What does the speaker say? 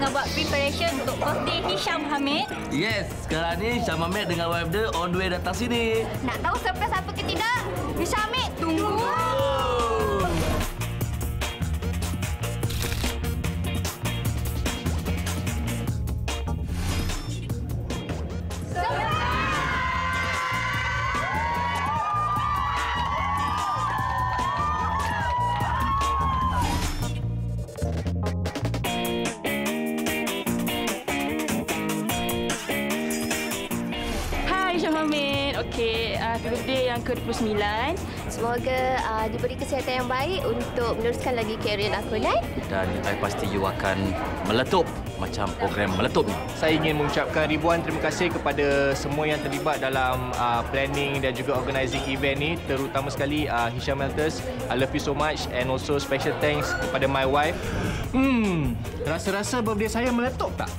tengah buat preparation untuk birthday Hisham Hamid. Yes, sekarang ni Syam Ahmed dengan wife dia on the way datang sini. Nak tahu surprise apa ke tidak? Hisham Hai Syam Hamid. Okey, uh, birthday yang ke-29. Semoga uh, diberi kesihatan yang baik untuk meneruskan lagi karier aku kan. Dan I pasti you akan meletup macam program meletup ni. Saya ingin mengucapkan ribuan terima kasih kepada semua yang terlibat dalam uh, planning dan juga organising event ni terutama sekali uh, Hisham Melters. I love you so much and also special thanks kepada my wife. Hmm, rasa-rasa birthday saya meletup tak?